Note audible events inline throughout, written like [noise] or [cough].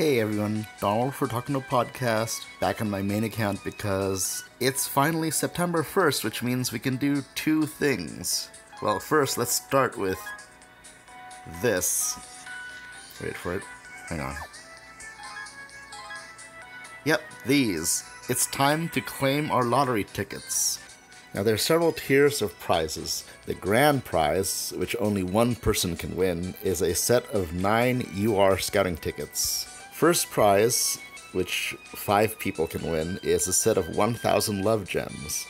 Hey everyone, Donald for Otaku no Podcast, back on my main account because it's finally September 1st, which means we can do two things. Well, first, let's start with this. Wait for it. Hang on. Yep, these. It's time to claim our lottery tickets. Now, there are several tiers of prizes. The grand prize, which only one person can win, is a set of nine UR scouting tickets. First prize, which five people can win, is a set of 1,000 love gems.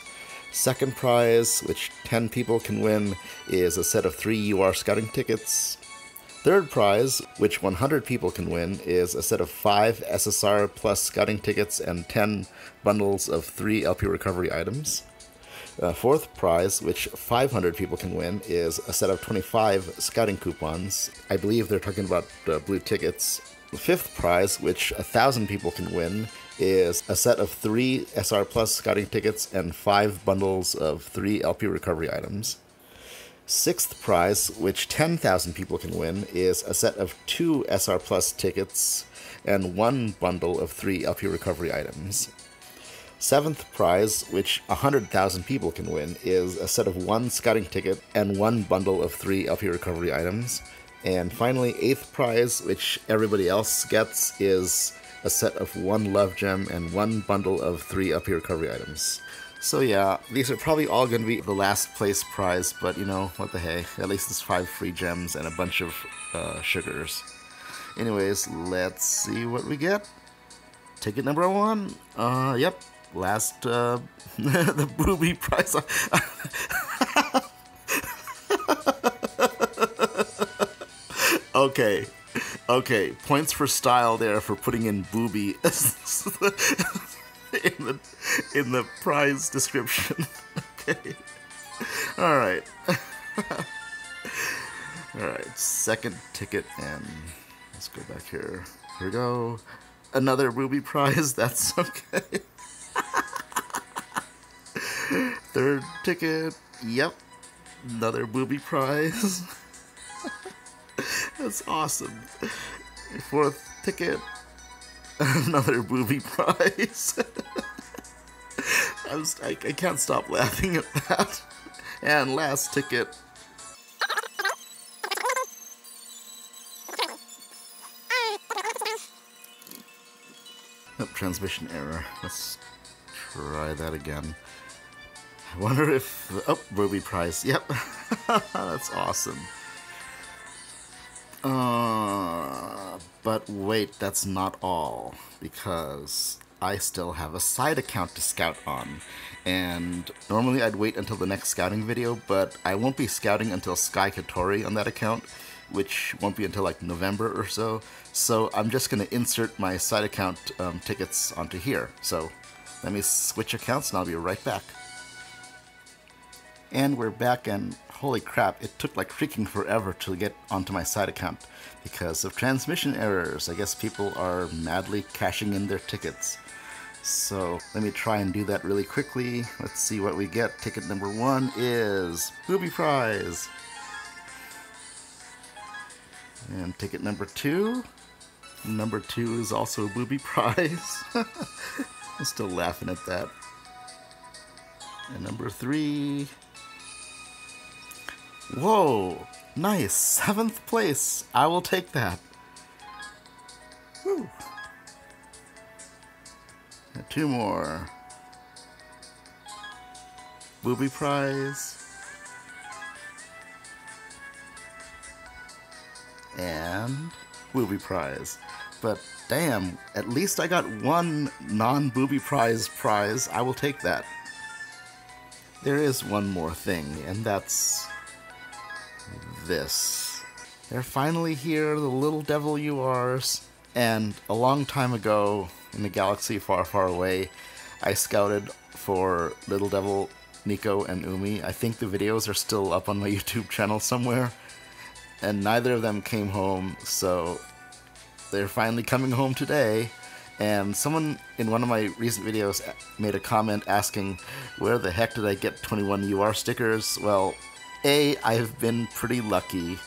Second prize, which 10 people can win, is a set of 3 UR scouting tickets. Third prize, which 100 people can win, is a set of 5 SSR plus scouting tickets and 10 bundles of 3 LP recovery items. Uh, fourth prize, which 500 people can win, is a set of 25 scouting coupons. I believe they're talking about uh, blue tickets. The fifth prize, which a thousand people can win, is a set of three SR Plus scouting tickets and five bundles of three LP recovery items. Sixth prize, which 10,000 people can win, is a set of two SR Plus tickets and one bundle of three LP recovery items. Seventh prize, which 100,000 people can win, is a set of one scouting ticket and one bundle of three LP recovery items. And finally, eighth prize, which everybody else gets, is a set of one love gem and one bundle of three LP recovery items. So yeah, these are probably all going to be the last place prize, but you know, what the hey, at least it's five free gems and a bunch of uh, sugars. Anyways, let's see what we get. Ticket number one, uh, yep, last, uh, [laughs] the booby prize. [laughs] okay, okay, points for style there for putting in booby [laughs] in the in the prize description. [laughs] okay, all right, [laughs] all right. Second ticket, and let's go back here. Here we go. Another booby prize. That's okay. Third ticket. Yep. Another booby prize. That's awesome. Fourth ticket. [laughs] Another booby prize. [laughs] I, was, I, I can't stop laughing at that. And last ticket. Transmission error. Let's try that again. I wonder if. Oh, Ruby Prize. Yep. [laughs] That's awesome. Uh, but wait, that's not all. Because I still have a side account to scout on. And normally I'd wait until the next scouting video, but I won't be scouting until Sky Katori on that account, which won't be until like November or so. So I'm just going to insert my side account um, tickets onto here. So let me switch accounts and I'll be right back. And we're back and holy crap, it took like freaking forever to get onto my side account because of transmission errors. I guess people are madly cashing in their tickets. So let me try and do that really quickly. Let's see what we get. Ticket number one is Booby Prize. And ticket number two. Number two is also a Booby Prize. [laughs] I'm still laughing at that. And number three. Whoa! Nice! Seventh place! I will take that. And two more. Booby prize. And booby prize. But damn, at least I got one non booby prize prize. I will take that. There is one more thing, and that's this. They're finally here, the little devil you URs. And a long time ago, in a galaxy far, far away, I scouted for Little Devil, Nico, and Umi. I think the videos are still up on my [laughs] YouTube channel somewhere. And neither of them came home, so they're finally coming home today. And someone in one of my recent videos made a comment asking, Where the heck did I get 21 UR stickers? Well, A, I've been pretty lucky.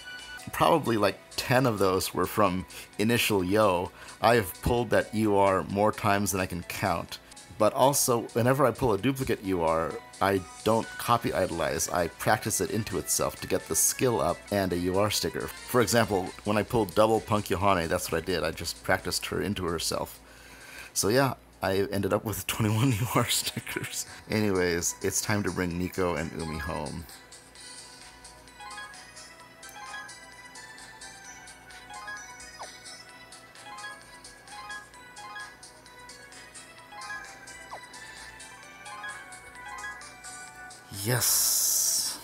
probably like 10 of those were from Initial Yo. I have pulled that UR more times than I can count. But also, whenever I pull a duplicate UR, I don't copy idolize, I practice it into itself to get the skill up and a UR sticker. For example, when I pulled double Punk Yohane, that's what I did. I just practiced her into herself. So yeah, I ended up with [laughs] 21 UR stickers. Anyways, it's time to bring Nico and Umi home. Yes.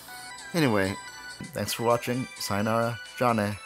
Anyway, thanks for watching. Sayonara, Jane.